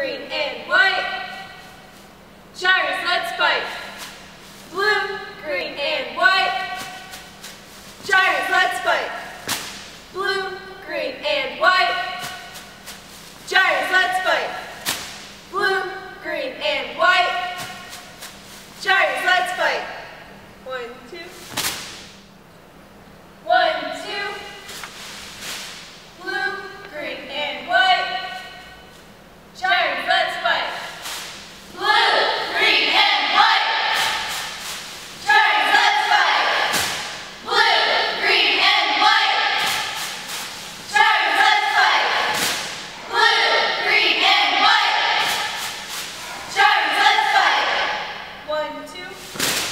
green, and white. Thank you.